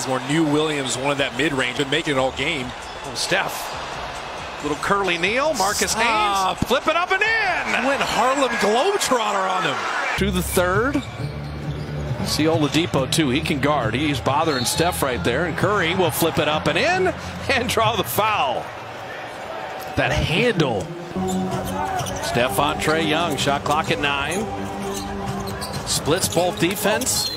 Bazemore Lou Williams wanted that mid-range and making it all game. Oh, Steph. Little curly Neal, Marcus Stop. Haynes. Flip it up and in. Went Harlem Globetrotter on him. To the third. See Oladipo too. He can guard. He's bothering Steph right there. And Curry will flip it up and in and draw the foul. That handle. Steph on Trae Young. Shot clock at nine. Splits both defense.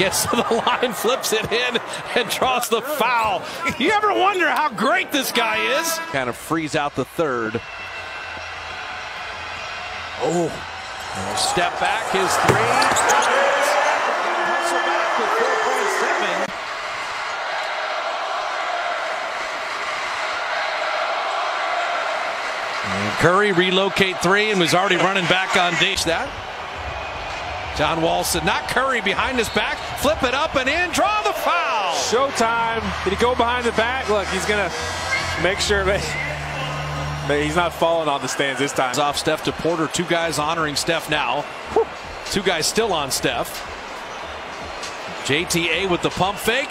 Gets to the line, flips it in, and draws the foul. You ever wonder how great this guy is? Kind of freeze out the third. Oh. Step back, his three. Hustle back with 4.7. And Curry relocate three and was already running back on dish that. John Wall said, not Curry behind his back. Flip it up and in. Draw the foul. Showtime. Did he go behind the back? Look, he's going to make sure that, that he's not falling on the stands this time. Off Steph to Porter. Two guys honoring Steph now. Whew. Two guys still on Steph. JTA with the pump fake.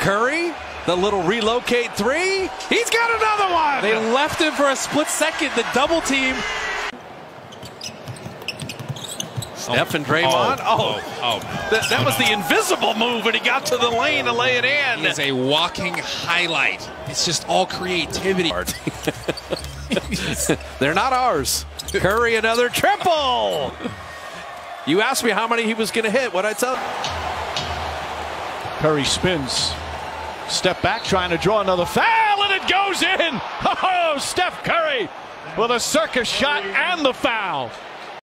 Curry, the little relocate three. He's got another one. They left him for a split second. The double team. Oh. Steph and Draymond. Oh, Oh, oh, that, that was the invisible move when he got to the lane to lay it in. He is a walking highlight. It's just all creativity. They're not ours. Curry another triple. You asked me how many he was going to hit. What I tell? Curry spins. Step back, trying to draw another foul, and it goes in. Oh, Steph Curry with a circus shot and the foul.